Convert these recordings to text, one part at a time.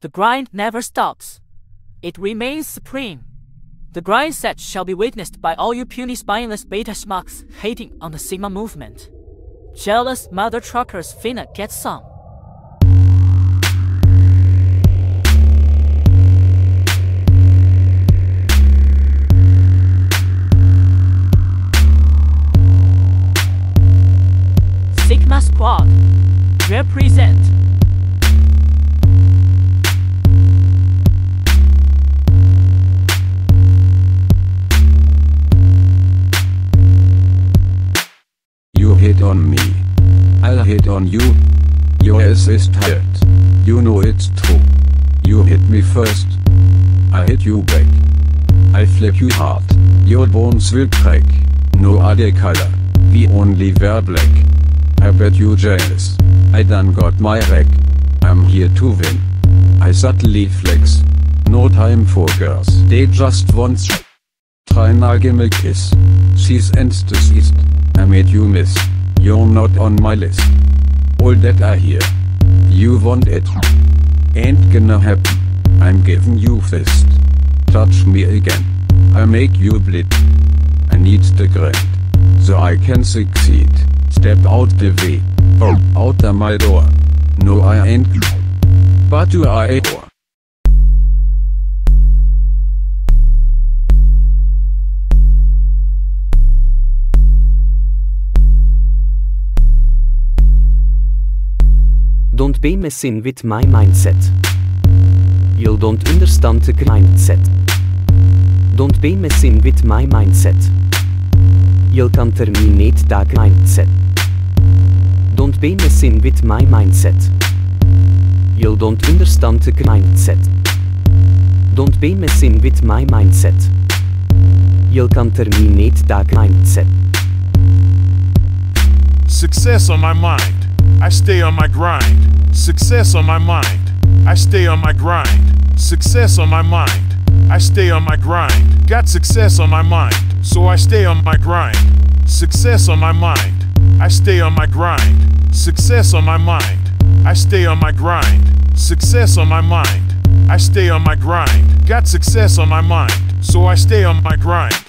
The grind never stops. It remains supreme. The grind set shall be witnessed by all you puny spineless beta schmucks hating on the Sigma movement. Jealous mother truckers finna get some. Sigma Squad represent. Hit on you. Your ass is tired. You know it's true. You hit me first. I hit you back. I flip you hard. Your bones will crack. No other color. We only wear black. I bet you jealous. I done got my rack. I'm here to win. I subtly flex. No time for girls. They just want Try now give me kiss. She's deceased. I made you miss. You're not on my list. All that I hear. You want it. Ain't gonna happen. I'm giving you fist. Touch me again. I make you bleed. I need the grind. So I can succeed. Step out the way. Out of my door. No I ain't. But you are a door. Don't be messing with my mindset. You don't understand the mindset. Don't be messing with my mindset. You kan terminate that mindset. Don't be messing with my mindset. You don't understand the mindset. Don't be messing with my mindset. You kan terminate that mindset. Success on my mind. I stay on my grind. Success on my mind. I stay on my grind. Success on my mind. I stay on my grind. Got success on my mind, so I stay on my grind. Success on my mind. I stay on my grind. Success on my mind. I stay on my grind. Success on my mind. I stay on my grind. Got success on my mind, so I stay on my grind.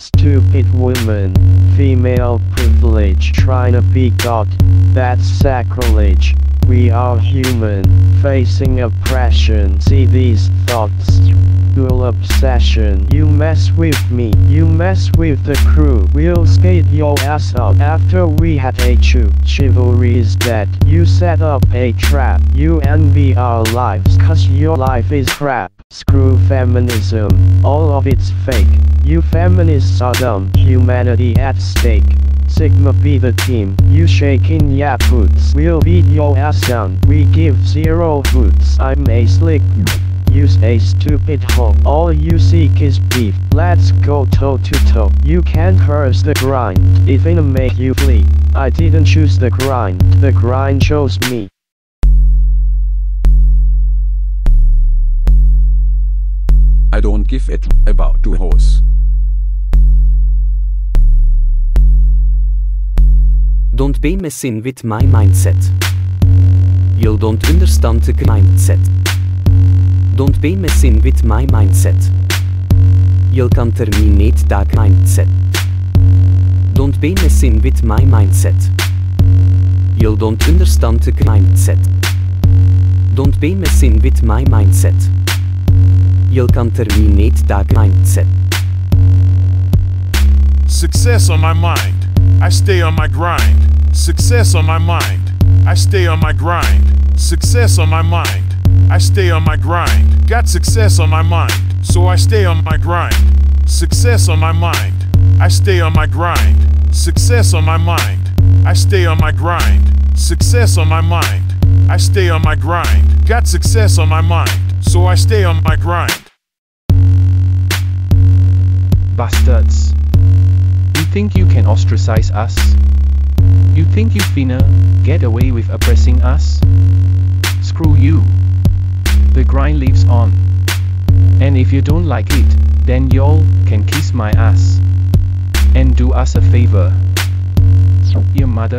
Stupid woman, female privilege trying to be God, that's sacrilege. We are human, facing oppression. See these thoughts, dual obsession. You mess with me, you mess with the crew. We'll skate your ass up after we had a chew. Chivalry is dead. You set up a trap. You envy our lives, cause your life is crap. Screw feminism, all of it's fake. You feminists are dumb, humanity at stake. Sigma be the team, you shaking ya boots. We'll beat your ass down, we give zero hoots. I'm a slick. Use a stupid hoe. All you seek is beef. Let's go toe to toe. You can't curse the grind. It finna make you flee. I didn't choose the grind. The grind chose me. I don't give it about two hoes. Don't be messing with my mindset. You don't understand the mindset. Don't be messing with my mindset. You'll can terminate that mindset. Don't be messing with my mindset. You'll don't understand the mindset. Don't be messing with my mindset. You'll can terminate that mindset. Success on my mind. I stay on my grind. Success on my mind. I stay on my grind. Success on my mind. I stay on my grind. Got success on my mind, so I stay on my grind. Success on my mind. I stay on my grind. Success on my mind. I stay on my grind. Success on my mind. I stay on my grind. Got success on my mind, so I stay on my grind. Bastards. You think you can ostracize us? You think you finna get away with oppressing us? Screw you. The grind leaves on. And if you don't like it, then y'all can kiss my ass. And do us a favor. Your mother.